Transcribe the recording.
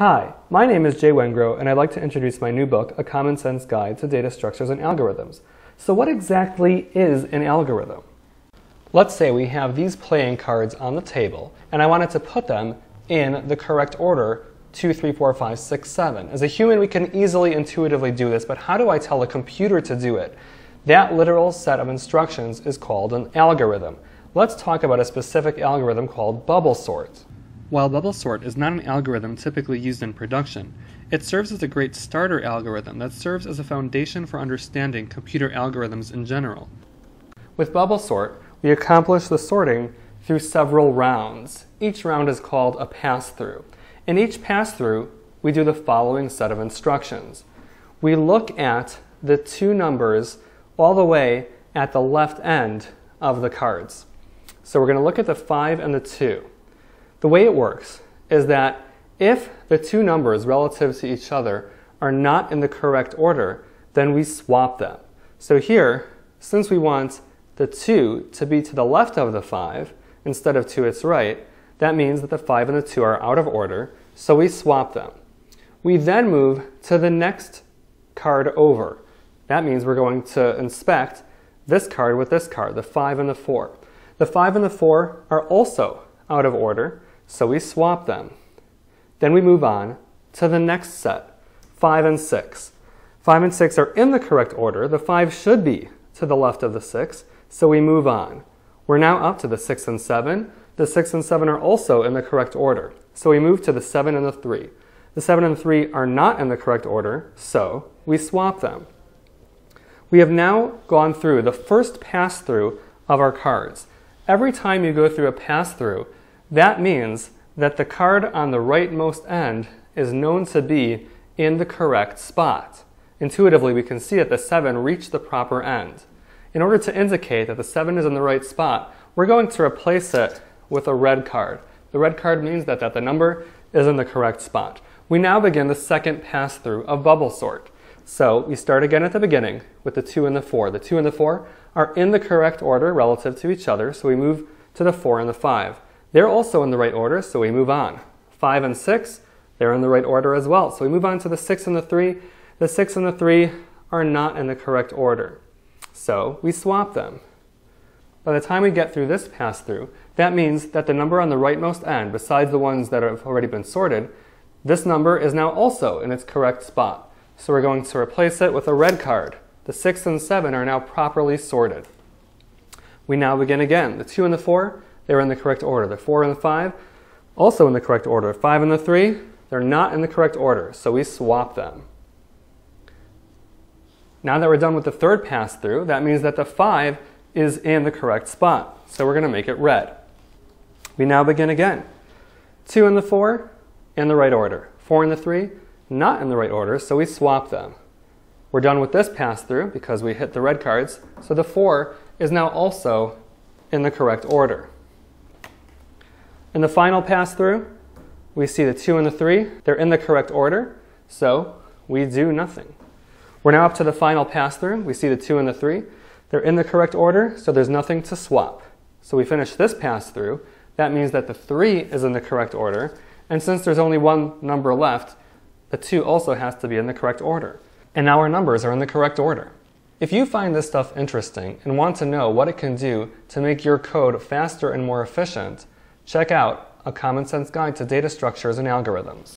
Hi, my name is Jay Wengrow, and I'd like to introduce my new book, A Common Sense Guide to Data Structures and Algorithms. So what exactly is an algorithm? Let's say we have these playing cards on the table, and I wanted to put them in the correct order 2, 3, 4, 5, 6, 7. As a human, we can easily intuitively do this, but how do I tell a computer to do it? That literal set of instructions is called an algorithm. Let's talk about a specific algorithm called bubble sort. While bubble sort is not an algorithm typically used in production, it serves as a great starter algorithm that serves as a foundation for understanding computer algorithms in general. With bubble sort, we accomplish the sorting through several rounds. Each round is called a pass-through. In each pass-through, we do the following set of instructions. We look at the two numbers all the way at the left end of the cards. So we're going to look at the 5 and the 2. The way it works is that if the two numbers relative to each other are not in the correct order, then we swap them. So here, since we want the 2 to be to the left of the 5 instead of to its right, that means that the 5 and the 2 are out of order, so we swap them. We then move to the next card over. That means we're going to inspect this card with this card, the 5 and the 4. The 5 and the 4 are also out of order, so we swap them. Then we move on to the next set, 5 and 6. 5 and 6 are in the correct order. The 5 should be to the left of the 6, so we move on. We're now up to the 6 and 7. The 6 and 7 are also in the correct order, so we move to the 7 and the 3. The 7 and 3 are not in the correct order, so we swap them. We have now gone through the first pass-through of our cards. Every time you go through a pass-through, that means that the card on the rightmost end is known to be in the correct spot. Intuitively, we can see that the 7 reached the proper end. In order to indicate that the 7 is in the right spot, we're going to replace it with a red card. The red card means that, that the number is in the correct spot. We now begin the second pass-through of bubble sort. So we start again at the beginning with the 2 and the 4. The 2 and the 4 are in the correct order relative to each other, so we move to the 4 and the 5. They're also in the right order, so we move on. 5 and 6, they're in the right order as well. So we move on to the 6 and the 3. The 6 and the 3 are not in the correct order. So we swap them. By the time we get through this pass-through, that means that the number on the rightmost end, besides the ones that have already been sorted, this number is now also in its correct spot. So we're going to replace it with a red card. The 6 and 7 are now properly sorted. We now begin again. The 2 and the 4 they're in the correct order. The 4 and the 5, also in the correct order. 5 and the 3, they're not in the correct order, so we swap them. Now that we're done with the third pass through, that means that the 5 is in the correct spot, so we're going to make it red. We now begin again. 2 and the 4, in the right order. 4 and the 3, not in the right order, so we swap them. We're done with this pass through because we hit the red cards, so the 4 is now also in the correct order. In the final pass through, we see the 2 and the 3. They're in the correct order, so we do nothing. We're now up to the final pass through. We see the 2 and the 3. They're in the correct order, so there's nothing to swap. So we finish this pass through. That means that the 3 is in the correct order, and since there's only one number left, the 2 also has to be in the correct order. And now our numbers are in the correct order. If you find this stuff interesting and want to know what it can do to make your code faster and more efficient, Check out A Common Sense Guide to Data Structures and Algorithms.